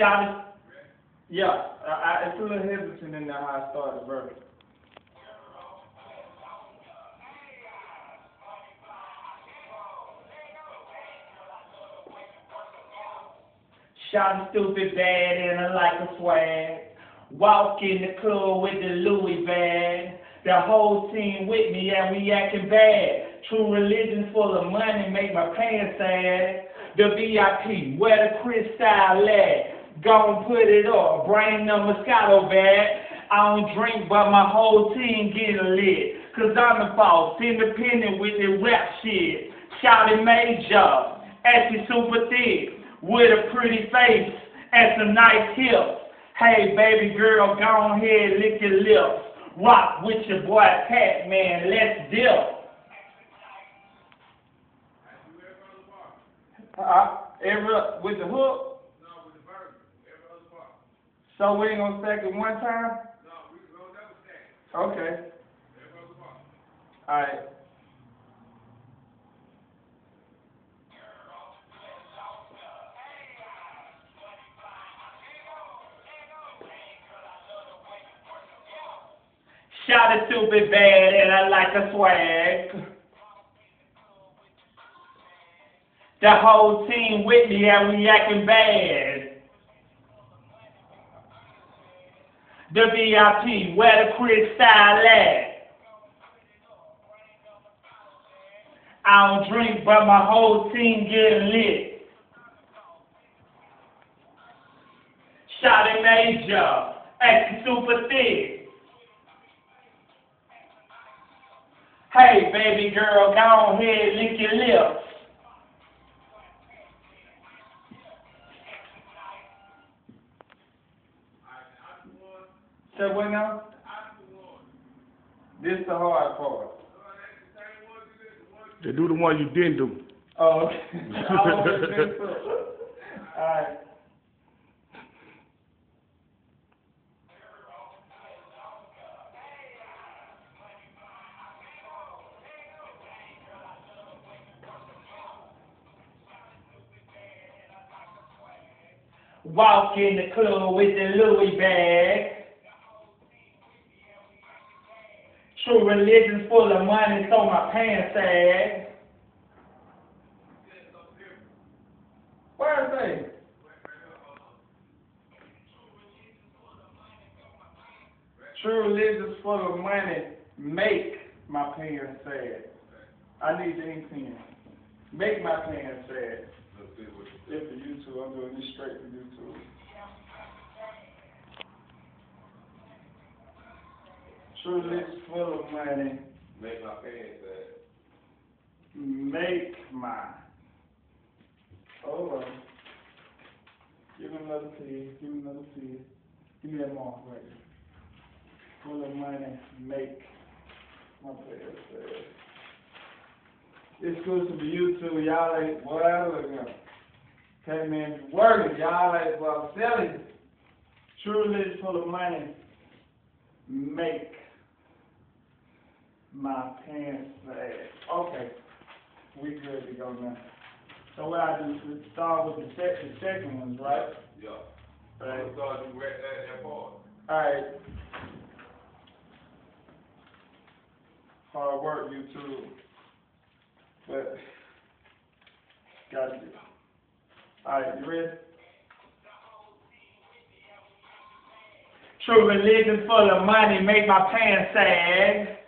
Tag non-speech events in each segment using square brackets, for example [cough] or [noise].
Shot it. Yeah, I, I, it's a little hesitant in there how I started the verse. Shot stupid bad and I like a swag. Walk in the club with the Louis bag. The whole team with me and we acting bad. True religion full of money make my pants sad. The VIP, where the crystal at? Gon' put it up, bring the Moscato bag. I don't drink, but my whole team getting lit. Cause I'm the boss, independent with the rap shit. Shouting major, actually super thick, with a pretty face and some nice hips. Hey, baby girl, go ahead, lick your lips. Rock with your boy Pat, man, let's dip. Uh, with the hook? So we ain't gonna stack it one time? No, we don't never stack. Okay. Alright. Shot it stupid bad and I like a swag. The whole team with me and we acting bad. The VIP, where the crystal at? I don't drink, but my whole team getting lit. Shot it major, acting super thick. Hey, baby girl, go ahead, lick your lips. Say what now? This the hard part. They do the one you didn't do. Oh, okay. [laughs] I always. Alright. Walk in the club with the Louis bag. True religion's full of money, so my pants sag. Where is they? True religion's full of money, make my pants sad. I need the ink pen. Make my pants sad. If for YouTube, I'm doing this straight for YouTube. True religion's full of money, Make my pants sad. make my. Hold on. Give me another piece. Give me another piece. Give me that mark right there. Full of money, make my pants sad. Exclusive to YouTube, y'all ain't, boy, I look at Okay, man, you working, y'all ain't, well, selling. True religion full of money, make my pants sad. Okay, we good to go now. So what I do is start with the second, the second ones, right? Yeah. Right. I'm sorry you read that, that part. Alright. Hard work, you too. But, gotta do. Alright, you ready? True religion full of money make my pants sag.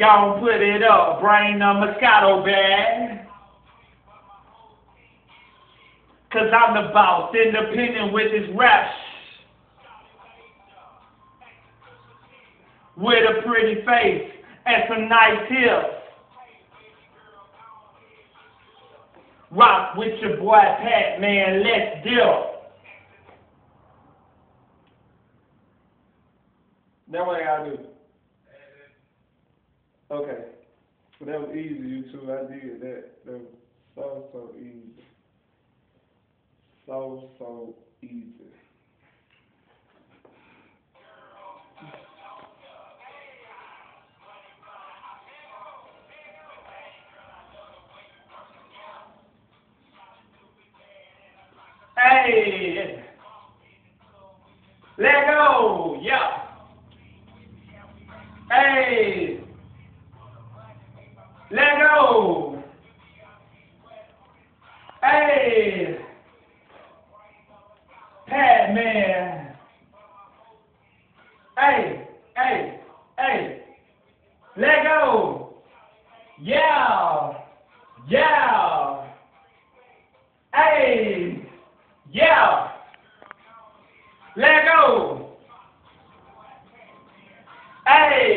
Gonna put it up, bring the Moscato bag. Cause I'm the boss, independent with his rap sh- With a pretty face and some nice hips. Rock with your boy Pat, man, let's deal. That what I gotta do. Okay. So that was easy, you two. I did that. That was so, so easy. So, so easy. Hey. Let go. Yeah. Hey. Let go. Hey. Pat man. Hey. Hey. Hey. Let go. Yeah. Yeah. Hey. Yeah. Let go. Hey.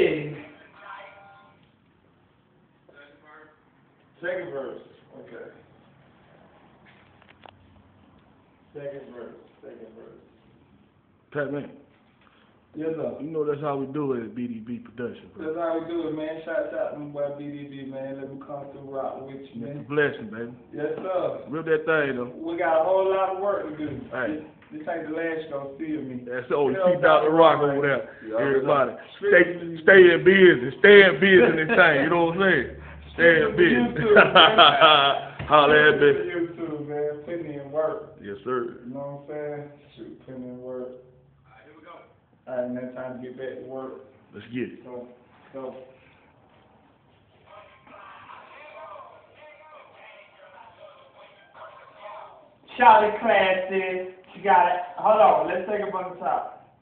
Second verse. Okay. Second verse. Second verse. Pat man, Yes, sir. you know that's how we do it at BDB Production, bro. That's how we do it, man. Shout out to my boy BDB, man. Let me come through rock with you, It's a man. blessing, baby. Yes, sir. Rip that thing though. We got a whole lot of work to do. Hey. This, this ain't the last gonna see of me. That's old Hell, keep out the rock over there. Yeah, Everybody. Stay stay in business. Stay in business this thing, you know what I'm saying? Stay in business. YouTube, man. [laughs] Holla at me. YouTube, man. Putting in work. Yes, sir. You know what I'm saying? Shoot, putting in work. Alright, now time to get back to work. Let's get it. So, so. Charlie Classic. She got it. Hold on. Let's take it from the top.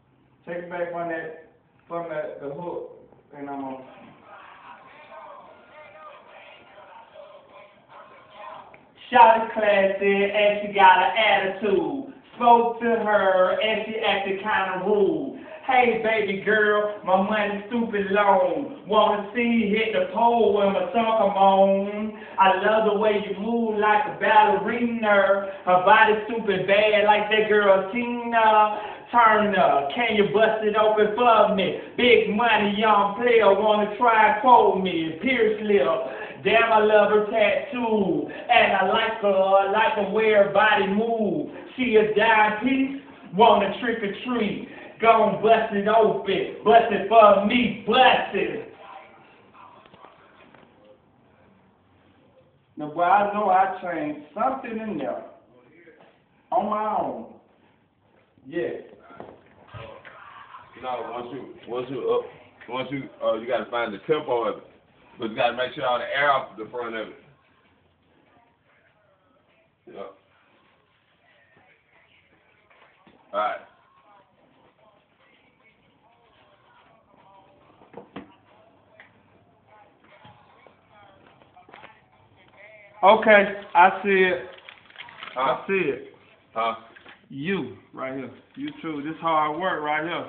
Take it back from that, from the, the hook. And I'm on. Shouted classy and she got an attitude. Spoke to her and she acted kinda rude. Hey baby girl, my money stupid long. Wanna see you hit the pole when my song come on. I love the way you move like a ballerina. Her body stupid bad like that girl Tina. Turner, can you bust it open for me? Big money, young player, wanna try and quote me. Pierce lip, damn I love her tattoo. And I like her, I like the way her body move. She a dime piece, wanna trick or treat. Gone bust it open, bust it for me, bust it. Now, boy, I know I changed something in there on my own. Yeah. You know, once you once you up once you uh you gotta find the tempo of it. But you gotta make sure all the air off the front of it. Yeah. Alright. Okay, I see it. Huh? I see it. Huh? You, right here. You too. This hard work right here.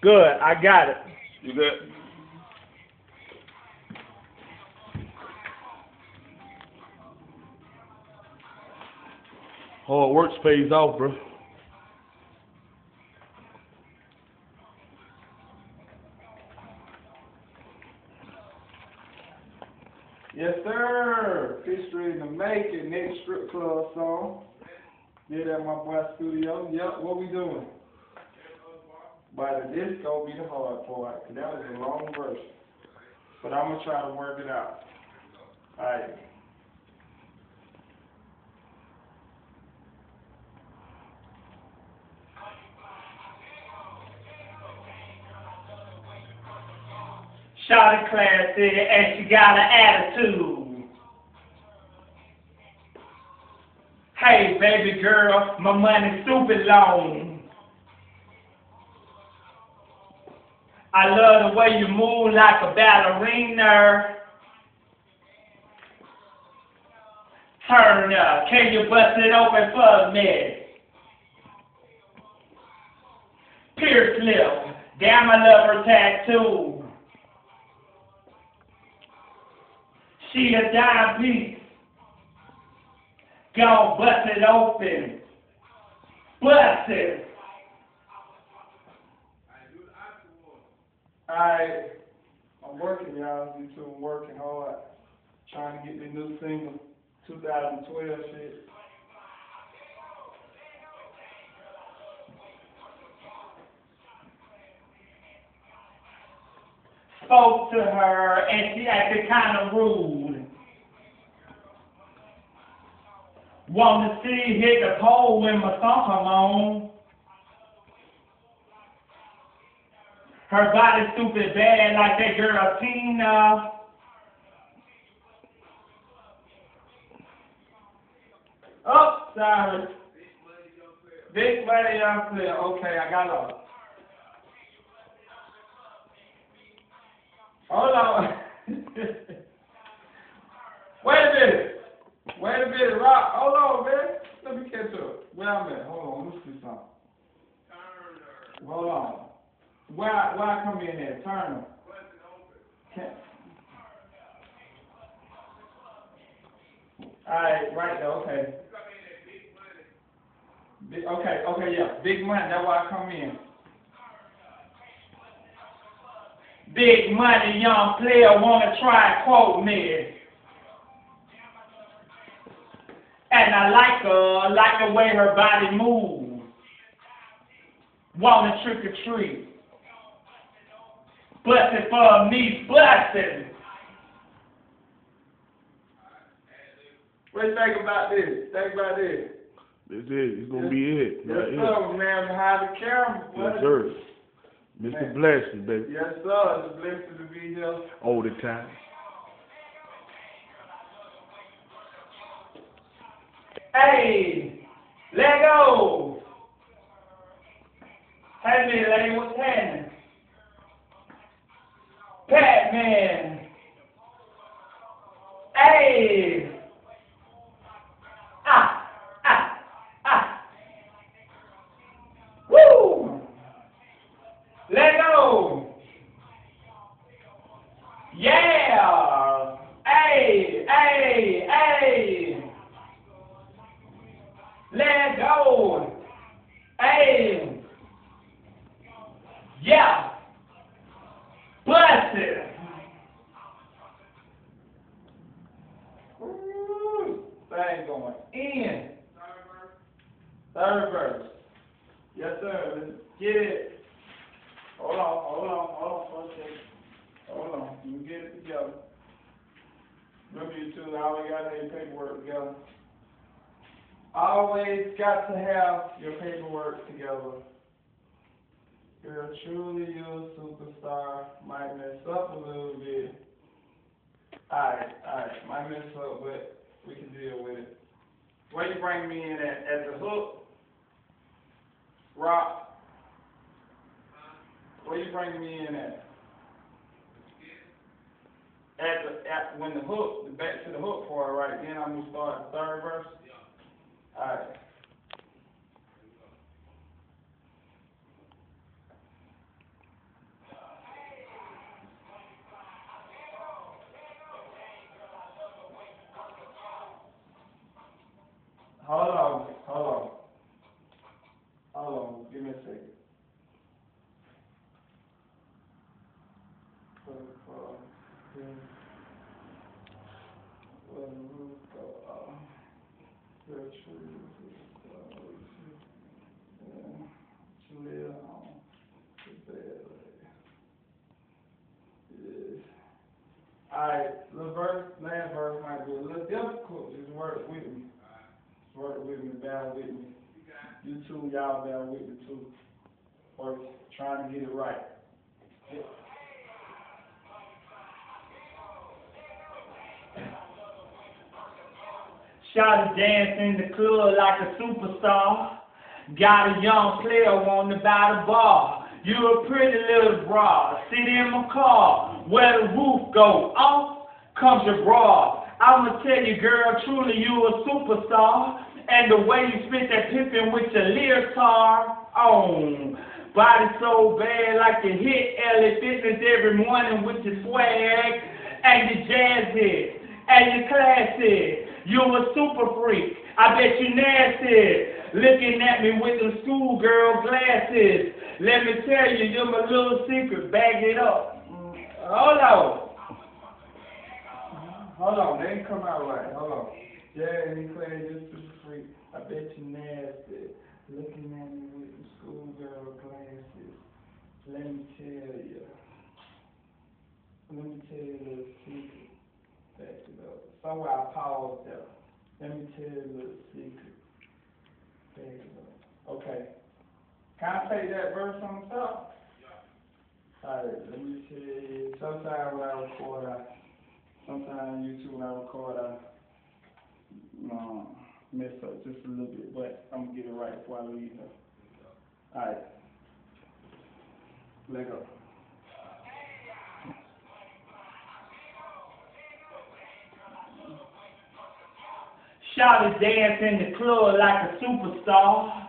Good, I got it. You good? Oh, Hard work pays off, bro. Yes, sir. History in the making. Next strip club song. Did at my boy studio. Yep, what we doing? But this gonna be the hard part, 'cause that was a long verse. But I'm gonna try to work it out. Alright. It classy and she got an attitude. Hey baby girl, my money stupid long. I love the way you move like a ballerina. Turn up, can you bust it open for me? Pierce lip, damn I love her tattoo. She a dime piece. Go bust it open. Bust it. Alright. I'm working, y'all. You two I'm working hard. Trying to get the new single, 2012 shit. spoke to her and she acted kind of rude. Want to see hit the pole when my song come on. Her body stupid bad like that girl Tina. Oh, sorry. Big money young player. Okay, I got lost. Hold on. [laughs] Wait a minute. Wait a minute, Rock. Hold on, man. Let me catch up. Where I'm at? Hold on. Let me see something. Hold on. Where I come in at? Turner. Can- Alright, right there, okay. Big, okay, okay, yeah. Big money, that's why I come in. Big money, young player, wanna try and quote me. And I like her, like the way her body moves. Wanna trick or treat. Bustin' for me, bustin'. What you think about this? Think about this. That's it. It's gonna be it. Yes, Right here. sir, man, behind the camera. Yes, boy. sir. Mr. Man. Blessing, baby. Yes, sir. It's a blessing to be here. All the time. Hey, Thing going in. Third verse. Yes, sir. Let's get it. Hold on, hold on, hold on for a second. Hold on. Me get it together. Remember you two, I always got your paperwork together. Always got to have your paperwork together. Girl, truly you a superstar. Might mess up a little bit. Alright, alright, mess up, but we can deal with it. Where you bring me in at? At the hook? Rock? Where you bringing me in at? At the, at, when the hook, the back to the hook part, right, then I'm gonna start the third verse? Alright. Hold on, hold on. Hold on, give me a second. So, uh, then, well, the roof go, uh, the trees, uh, yeah, to live on the bed. Yes. Alright, the verse, last verse might be a little difficult, just work with me. Work with me, bear with me. You too, y'all bear with me too. Work, trying to get it right. Shawty dance in the club like a superstar. Got a young player on the by the bar. You a pretty little broad. Sit in my car. Where the roof go off comes your bra. I'ma tell you, girl, truly you a superstar. And the way you spit that pippin with your leotard on. Body so bad like you hit LA Fitness every morning with your swag and your jazz hit and your class hit. You a super freak. I bet you nasty. Looking at me with them schoolgirl glasses. Let me tell you, you're my little secret. Bag it up. Mm, hold on. Hold on, they didn't come out right. Hold on. Yeah, he claimed you're super freak. I bet you nasty. Looking at me with them schoolgirl glasses. Let me tell you. Let me tell you a little secret. Back it up. Somewhere I paused there. Let me tell you a little secret. Back up. Okay. Can I take that verse on the top? Yeah. Alright, let me see. Sometimes when I record, I, sometimes YouTube when I record, I, mess up just a little bit, but I'm gonna get it right before I leave here. Alright. Let go. Shot Shawty dance in the club like a superstar.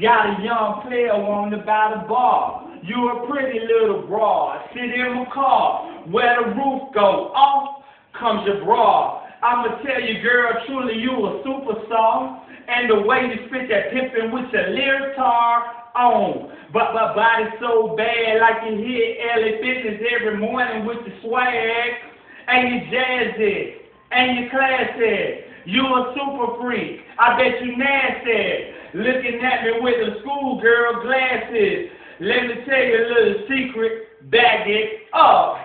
Got a young player on the by the bar. You a pretty little broad. Sit in my car. Where the roof go off comes your bra. I'ma tell you, girl, truly you a superstar. And the way you spit that pippin' with your leotard on. But my body's so bad, like you hit LA Fitness every morning with the swag. And you jazzy, and you classy. You a super freak. I bet you nasty. Looking at me with the schoolgirl glasses. Let me tell you a little secret. Bag it up.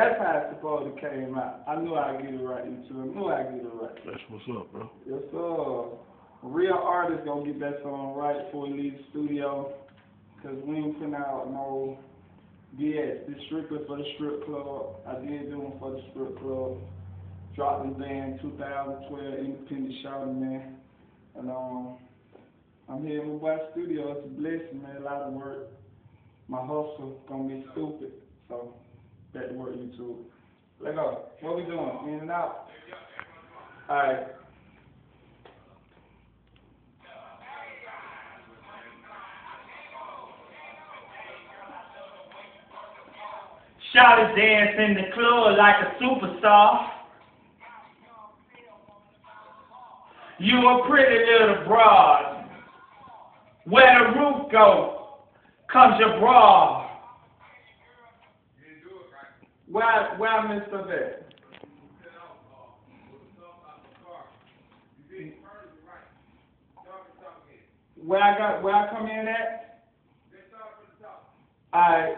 That's how it's supposed to came out. I knew I'd get it right into it. I knew I'd get it right. That's what's up, bro. Yes, sir. A real artist gonna get that song right before he leaves the studio. Cause we ain't putting out no BS. This strictly for the strip club. I did do one for the strip club. Dropped this band 2012 Independent Shouting Man. And um I'm here in my boy studio. It's a blessing, man. A lot of work. My hustle gonna be stupid. So back to YouTube. Let go. What we doing? In and out. Alright. Shawty dance in the club like a superstar. You a pretty little broad. Where the roof go comes your bra. Where where I messed up at? Where I got where I come in at? I.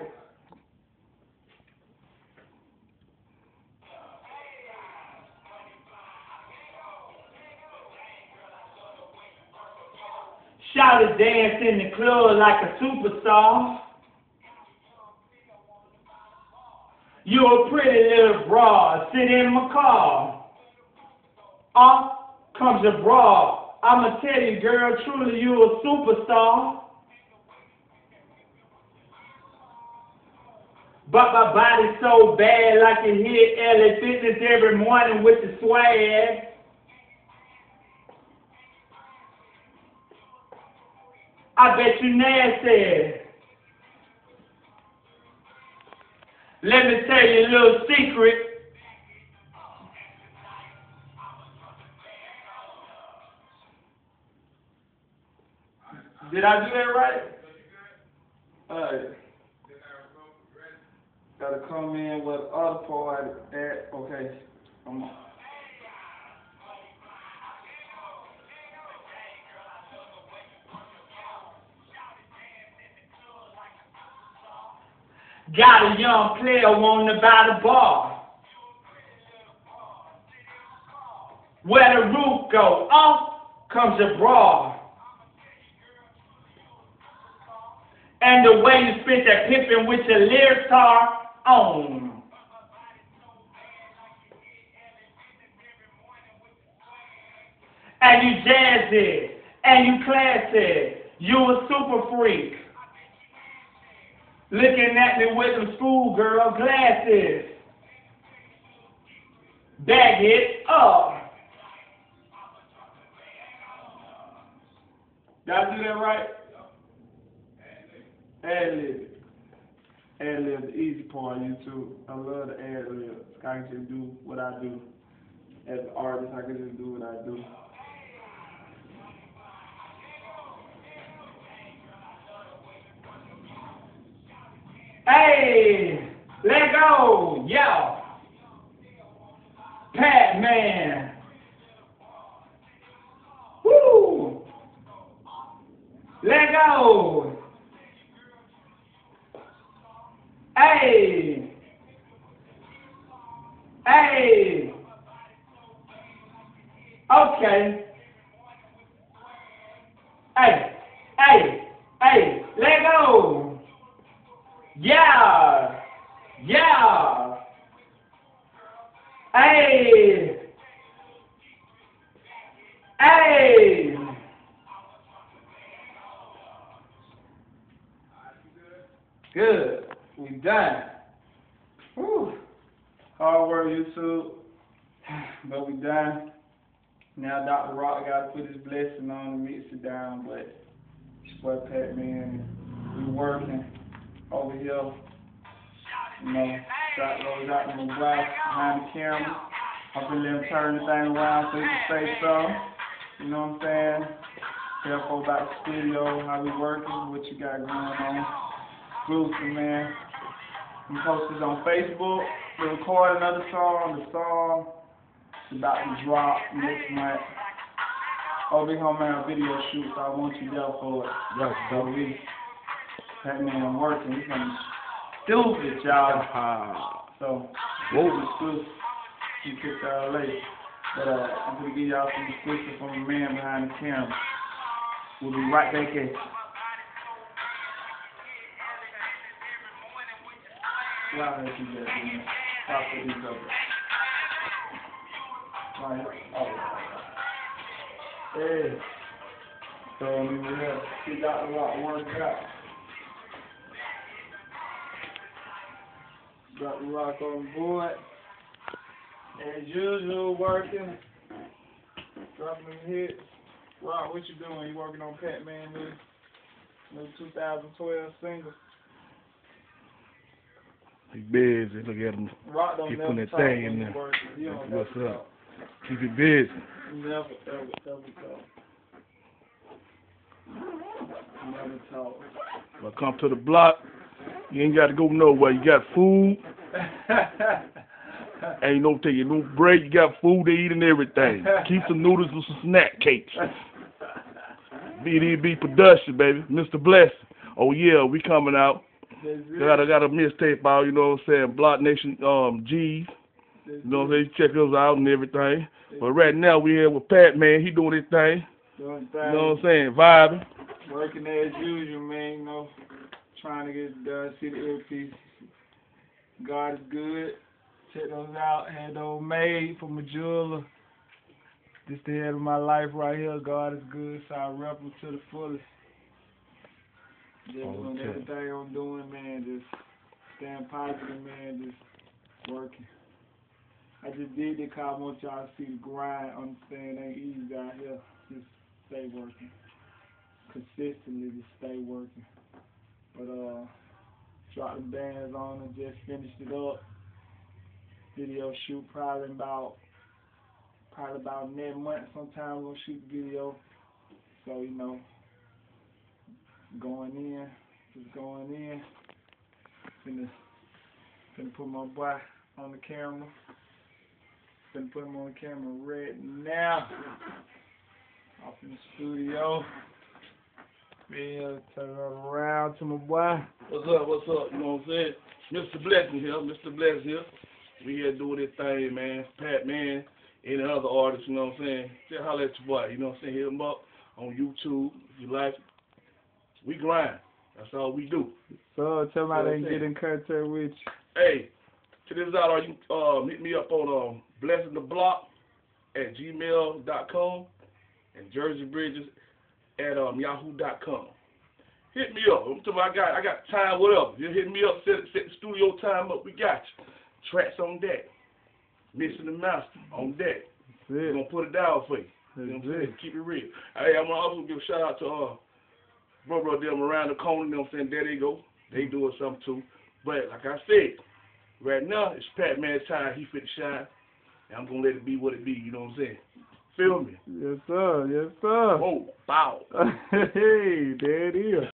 Shawty dance in the club like a superstar. You a pretty little broad. Sit in my car. Off comes your bra. I'ma tell you, girl, truly you a superstar. But my body's so bad, like you hit LA Fitness every morning with the swag. I bet you nasty. Let me tell you a little secret. Did I do that right? Alright. Gotta come in with the other part at okay. I'm Got a young player wanting to buy the bar. Where the roof go off comes a bra. And the way you spit that pippin with your leotard on. And you jazzy, and you classy, you a super freak. Looking at me with them schoolgirl glasses. Bag it up. Did I do that right? Ad lib. Ad lib, the easy part on YouTube. I love the ad lib. I can just do what I do. As an artist, I can just do what I do. Hey, let go, yo. Pat man. Woo. Let go. Hey. Hey. Okay. Boy Pat Man, we working over here. You know, shot goes out in the wife behind the camera. Let him turn the thing around so you can say so. You know what I'm saying? Folks about the studio, how we working, what you got going on. Exclusive, man. We post this on Facebook. We record another song. The song is about to drop next month. Oh, big home man video shoot, so I want you there for it. Right, So we, that man working. He's gonna stupid, y'all. Ah. So, Whoa. exclusive. You kick y'all later. But uh, I'm gonna give y'all some exclusive from the man behind the camera. We'll be right back at you. Y'all heard you guys, man. I'll put these up. Right. Oh. Hey. So, we have, we got a lot work out. Got the rock on board. As usual, working. Dropping hits. Rock, what you doing? You working on Pat Man new, new 2012 single? He busy. Look at him. Rock don't He never putting that thing in there. working. He don't What's up? talk. Keep it busy. Never, ever, ever. Never. But come to the block. You ain't got to go nowhere. You got food. [laughs] Ain't no taking no break. You got food to eat and everything. Keep some noodles and some snack cakes. [laughs] BDB production, baby. Mr. Blessing. Oh yeah, we coming out. Got a got a mixtape out. You know what I'm saying? Block Nation um G's. That's You know what I'm it. saying? Check us out and everything. But right now we here with Pat man. He doing his thing. Doing You know what I'm saying? Vibing. Working as usual, man, you know, trying to get it done, see the earpiece. God is good. Check those out. Had those made from a jeweler. This the head of my life right here. God is good, so I rep them to the fullest. Just doing everything I'm doing, man, just staying positive, man, just working. I just did it 'cause I want y'all to see the grind, understand ain't easy out here. Just stay working consistently just stay working. But uh dropped the bands on and just finished it up. Video shoot probably about probably about next month sometime we'll shoot the video. So, you know, going in, just going in. Finna finna put my boy on the camera. Finna put him on camera right now. Off in the studio. Yeah, turn around to my boy. What's up? What's up? You know what I'm saying? Mr. Blessing here. Mr. Blessing here. We here doing this thing, man. Pat man, any other artists, you know what I'm saying? Just holler at your boy, you know what I'm saying? Hit him up on YouTube if you like. It. We grind. That's all we do. So tell me can Okay. get in contact with you. Hey, check this out. Or you um, hit me up on um, blessing the block at gmail.com and Jersey Bridges at um, yahoo.com. Hit me up. I'm talking about I got I got time, whatever. You hit me up, set, set the studio time up, we got you. Tracks on deck. Missing the master on deck. We're gonna put it down for you. You know what I'm saying? Keep it real. Hey, I'm gonna also give a shout out to uh bro bro them around the corner, you know what I'm saying? There they go. They doing something too. But like I said, right now it's Pat Man's time, he fit to shine. And I'm gonna let it be what it be, you know what I'm saying? Feel me? Yes, sir. Yes, sir. Whoa, bow. [laughs] hey, there it is.